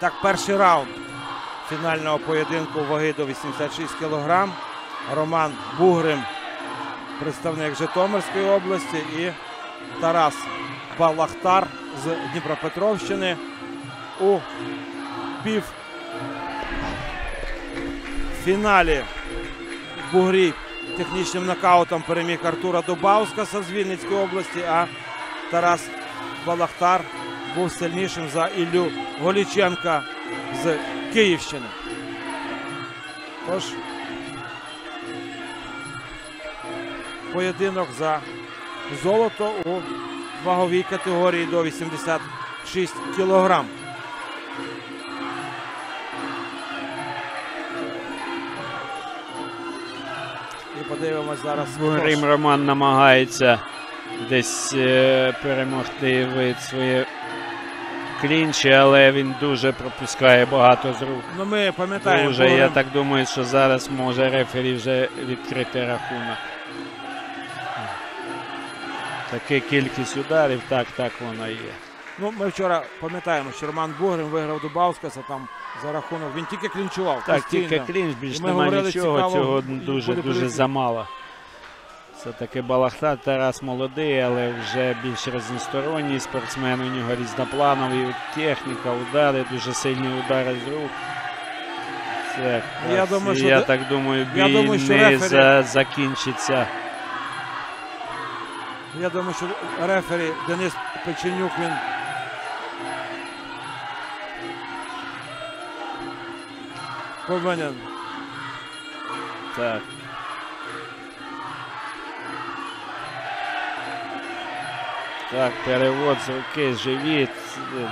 Так, перший раунд фінального поєдинку ваги до 86 кг. Роман Бугрим, представник Житомирської області, і Тарас Балахтар з Дніпропетровщини у пів фіналі Бугрій технічним нокаутом переміг Артура Дубавскаса з Вінницької області, а Тарас Балахтар був сильнішим за Іллю Голіченка з Київщини. Тож поєдинок за золото у ваговій категорії до 86 кілограм. І подивимось зараз. Грим Роман намагається десь е, перемогти вид своє клінчі, але він дуже пропускає багато з рук. Ну, ми пам'ятаємо, Дуже, я так думаю, що зараз може рефері вже відкрити рахунок. Таке кількість ударів, так, так воно є. Ну, ми вчора пам'ятаємо, що Роман Бугрин виграв Дубавскаса там за рахунок. Він тільки клінчував. Так, постійно. тільки клінч, більш немає нічого, цього і дуже буде дуже замало. Це таки Балахта Тарас молодий, але вже більш різносторонній спортсмен. У нього різнопланові техніка, удари, дуже сильні удари з рук. Це, Я клас. думаю, що я так думаю, бій я думаю, що не рефері- за, закінчиться. Я думаю, що рефері Денис Печенюк він повинен. Так. Так, перевод з руки, живіт.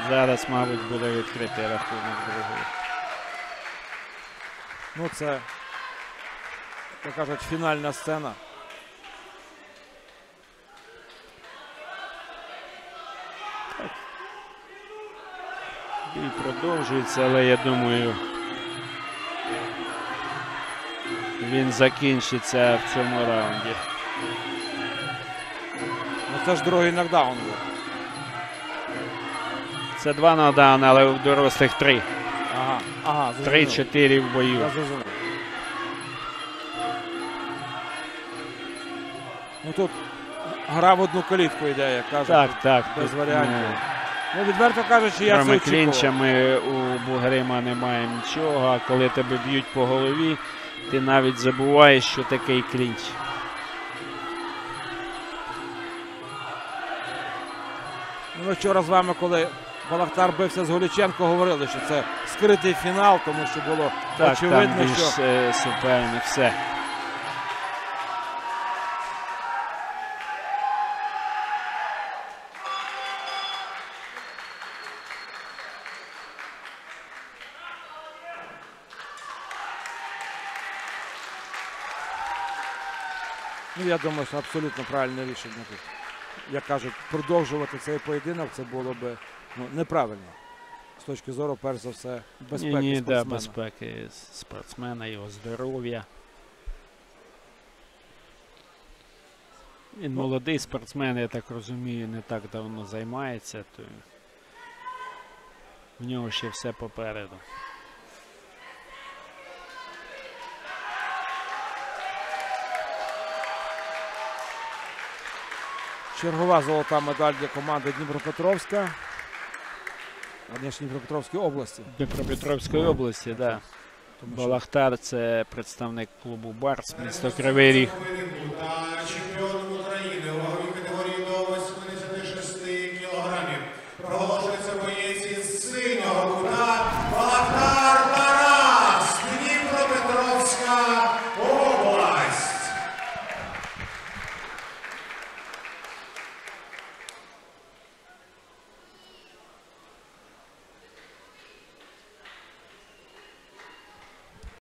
Зараз, мабуть, буде відкритий рахунок другий. Ну, це, як кажуть, фінальна сцена. Бій продовжується, але я думаю, він закінчиться в цьому раунді. Це ж другий нокдаун був. Це два нокдауни, але в дорослих три. Ага, ага, зрозумів. Три-чотири в бою. Я зрозумів. Ну тут гра в одну калітку йде, як кажуть. Так, так. без тут, варіантів. ну, Ну, відверто кажучи, я це Кроме очікував. клінча ми у Бугрима немає нічого, а коли тебе б'ють по голові, ти навіть забуваєш, що такий клінч. Ми вчора з вами, коли Балахтар бився з Голіченко, говорили, що це скритий фінал, тому що було Так, очевидно, там більш що е, суперник, все. ну, я думаю, що абсолютно правильне рішення тут. Як кажуть, продовжувати цей поєдинок це було би ну, неправильно. З точки зору, перш за все, безпеки Ні, ні, да, безпеки спортсмена, його здоров'я. Він Ну. молодий спортсмен, я так розумію, не так давно займається, то в нього ще все попереду. Чергова золота медаль для команди Дніпропетровська. Дніпропетровської області. Дніпропетровської області, так. Да. Балахтар це представник клубу Барс, місто Кривий Ріг.